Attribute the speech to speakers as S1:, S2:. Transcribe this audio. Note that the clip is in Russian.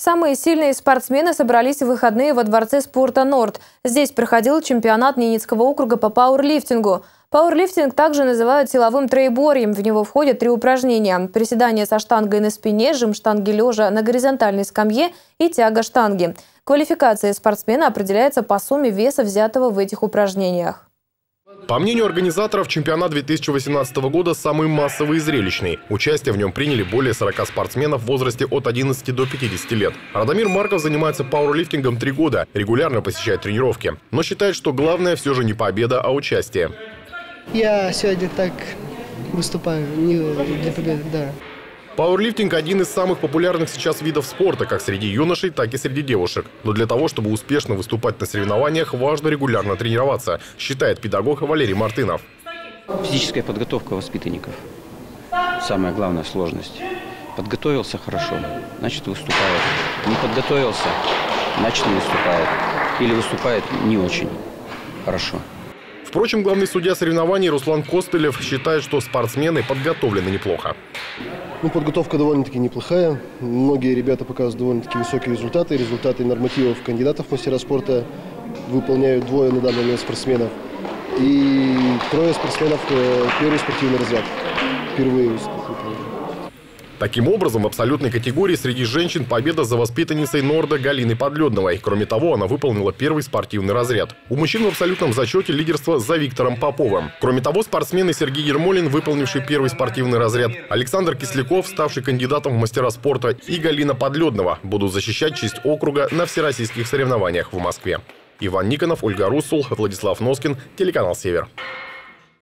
S1: Самые сильные спортсмены собрались в выходные во Дворце спорта «Норд». Здесь проходил чемпионат Ненецкого округа по пауэрлифтингу. Пауэрлифтинг также называют силовым троеборьем. В него входят три упражнения. Приседание со штангой на спине, жим штанги лежа на горизонтальной скамье и тяга штанги. Квалификация спортсмена определяется по сумме веса, взятого в этих упражнениях.
S2: По мнению организаторов, чемпионат 2018 года самый массовый и зрелищный. Участие в нем приняли более 40 спортсменов в возрасте от 11 до 50 лет. Радомир Марков занимается пауэрлифтингом три года, регулярно посещает тренировки. Но считает, что главное все же не победа, а участие.
S3: Я сегодня так выступаю не для победы, да.
S2: Пауэрлифтинг – один из самых популярных сейчас видов спорта, как среди юношей, так и среди девушек. Но для того, чтобы успешно выступать на соревнованиях, важно регулярно тренироваться, считает педагог Валерий Мартынов.
S4: Физическая подготовка воспитанников – самая главная сложность. Подготовился хорошо, значит выступает. Не подготовился, значит не выступает. Или выступает не очень хорошо.
S2: Впрочем, главный судья соревнований Руслан Костылев считает, что спортсмены подготовлены неплохо.
S5: Ну, подготовка довольно-таки неплохая. Многие ребята показывают довольно-таки высокие результаты. Результаты нормативов кандидатов в мастера спорта выполняют двое на данный момент спортсменов. И трое спортсменов э, первый спортивный разряд. Впервые.
S2: Таким образом, в абсолютной категории среди женщин победа за воспитанницей Норда Галиной Подледновой. Кроме того, она выполнила первый спортивный разряд. У мужчин в абсолютном зачете лидерство за Виктором Поповым. Кроме того, спортсмены Сергей Ермолин, выполнивший первый спортивный разряд, Александр Кисляков, ставший кандидатом в мастера спорта, и Галина Подледнова будут защищать честь округа на всероссийских соревнованиях в Москве. Иван Никонов, Ольга Русул, Владислав Носкин, телеканал «Север».